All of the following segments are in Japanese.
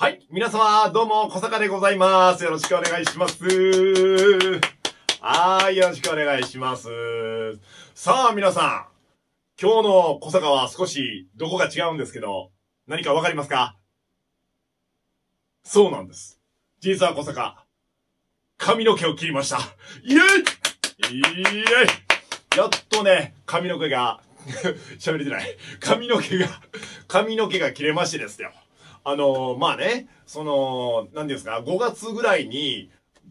はい。皆様、どうも、小坂でございます。よろしくお願いします。はい。よろしくお願いします。さあ、皆さん。今日の小坂は少し、どこが違うんですけど、何かわかりますか？そうなんです。実は小坂、髪の毛を切りました。イェイイェイやっとね、髪の毛が 喋れてない。髪の毛が髪の毛が切れましてですよ。あのー、まあね、その、何ですか、5月ぐらいに、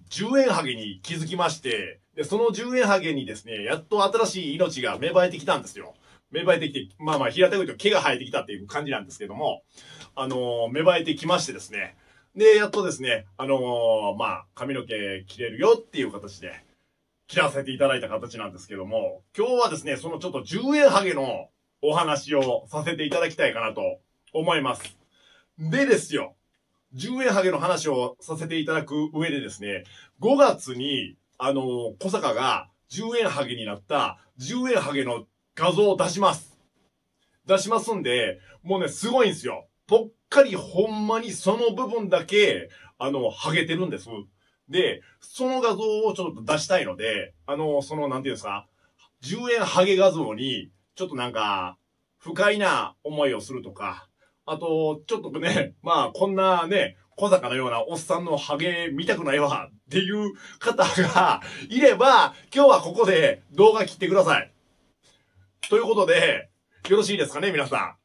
10円ハゲに気づきまして、で、その10円ハゲにですね、やっと新しい命が芽生えてきたんですよ。芽生えてきて、まあまあ、平たく言うと毛が生えてきたっていう感じなんですけども、あのー、芽生えてきましてですね。で、やっとですね、あのー、まあ、髪の毛切れるよっていう形で、切らせていただいた形なんですけども、今日はですね、そのちょっと10円ハゲのお話をさせていただきたいかなと思います。でですよ。10円ハゲの話をさせていただく上でですね、5月に、あの小坂が10円ハゲになった10円ハゲの画像を出します。出しますんで、もうね、すごいんですよ。ぽっかりほんまにその部分だけ、あの、ハゲてるんです。で、その画像をちょっと出したいので、あの、その、なんていうんですか、10円ハゲ画像に、ちょっとなんか、不快な思いをするとか、あと、ちょっとね、まあ、こんなね、小坂のようなおっさんのハゲ見たくないわっていう方がいれば、今日はここで動画切ってください。ということで、よろしいですかね、皆さん。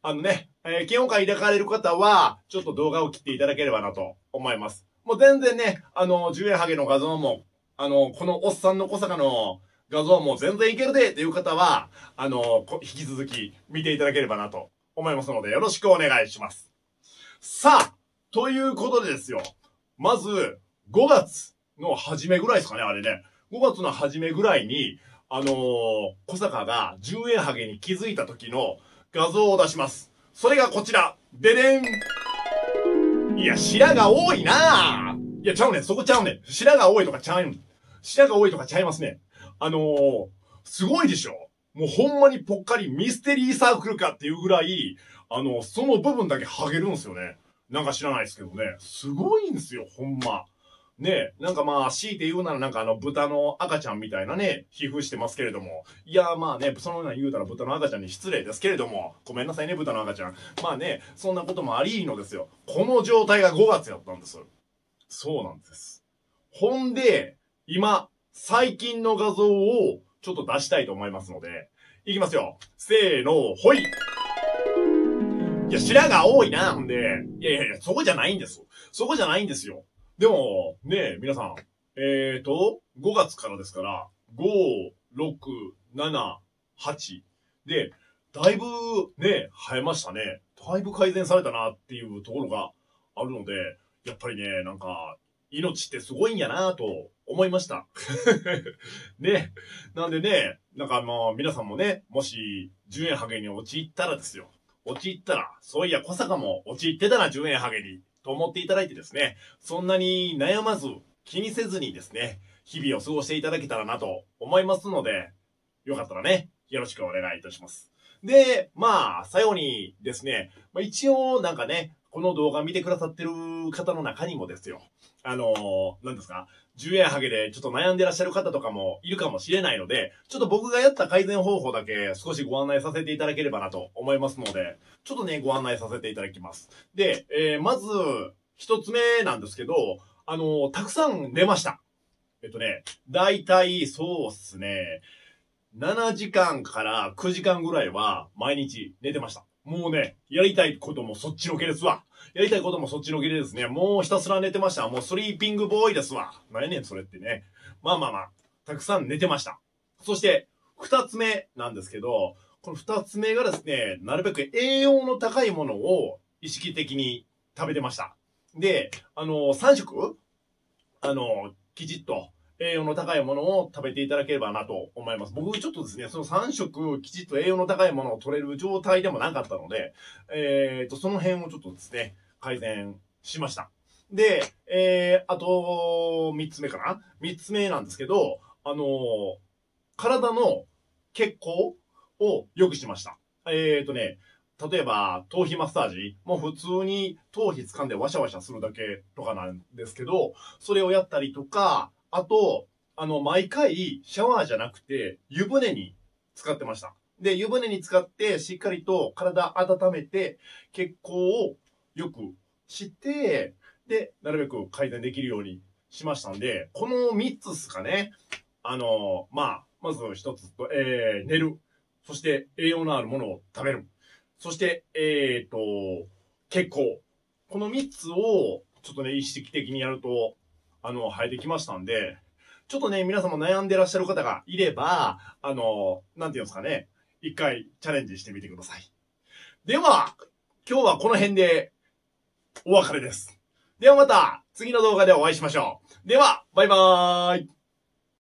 あのね、えー、嫌悪感抱かれる方は、ちょっと動画を切っていただければなと思います。もう全然ね、あの、10円ハゲの画像も、あの、このおっさんの小坂の画像も全然いけるでっていう方は、あの、引き続き見ていただければなと思いますので、よろしくお願いします。さあ、ということでですよ。まず、5月の初めぐらいですかね、あれね。5月の初めぐらいに、あのー、小坂が10円ハゲに気づいた時の画像を出します。それがこちら。ででん。いや、白が多いなぁ。いや、ちゃうね。そこちゃうね。白が多いとかちゃうん。白が多いとかちゃいますね。あのー、すごいでしょもうほんまにぽっかりミステリーサークルかっていうぐらい、あの、その部分だけハゲるんですよね。なんか知らないですけどね。すごいんですよ、ほんま。ねなんかまあ、強いて言うならなんかあの、豚の赤ちゃんみたいなね、皮膚してますけれども。いや、まあね、そのような言うたら豚の赤ちゃんに失礼ですけれども。ごめんなさいね、豚の赤ちゃん。まあね、そんなこともありのですよ。この状態が5月やったんです。そうなんです。ほんで、今、最近の画像をちょっと出したいと思いますので、いきますよ。せーの、ほいいや、白が多いな、ほんで。いやいやいや、そこじゃないんです。そこじゃないんですよ。でも、ねえ、皆さん。えーと、5月からですから、5、6、7、8。で、だいぶね、生えましたね。だいぶ改善されたなっていうところがあるので、やっぱりね、なんか、命ってすごいんやなと思いました。ね。なんでね、なんかまあ皆さんもね、もし10円ハゲに陥ったらですよ。陥ったら、そういや小坂も陥ってたな10円ハゲに、と思っていただいてですね、そんなに悩まず、気にせずにですね、日々を過ごしていただけたらなと思いますので、よかったらね、よろしくお願いいたします。で、まあ、最後にですね、まあ、一応なんかね、この動画見てくださってる方の中にもですよ、あのー、何ですか ?10 円ハゲでちょっと悩んでらっしゃる方とかもいるかもしれないので、ちょっと僕がやった改善方法だけ少しご案内させていただければなと思いますので、ちょっとね、ご案内させていただきます。で、えー、まず、一つ目なんですけど、あの、たくさん寝ました。えっとね、だいたいそうっすね、7時間から9時間ぐらいは毎日寝てました。もうね、やりたいこともそっちのけですわ。やりたいこともそっちのけでですね、もうひたすら寝てました。もうスリーピングボーイですわ。何やねん、それってね。まあまあまあ、たくさん寝てました。そして、二つ目なんですけど、この二つ目がですね、なるべく栄養の高いものを意識的に食べてました。で、あの、三食？あの、きちっと栄養の高いものを食べていただければなと思います。僕ちょっとですね、その3食きちっと栄養の高いものを取れる状態でもなかったので、えーと、その辺をちょっとですね、改善しました。で、えー、あと、3つ目かな ?3 つ目なんですけど、あのー、体の血行を良くしました。えーとね、例えば、頭皮マッサージ、もう普通に頭皮掴んでワシャワシャするだけとかなんですけど、それをやったりとか、あと、あの、毎回シャワーじゃなくて湯船に使ってました。で、湯船に使ってしっかりと体温めて血行をよくして、で、なるべく改善できるようにしましたんで、この3つですかね。あの、まあ、まず1つと、えー、寝る。そして栄養のあるものを食べる。そして、え、ー、と、血行。この3つを、ちょっとね、意識的にやると、あの、生えてきましたんで、ちょっとね、皆様悩んでらっしゃる方がいれば、あの、なんて言うんですかね、一回チャレンジしてみてください。では、今日はこの辺でお別れです。ではまた次の動画でお会いしましょう。では、バイバーイ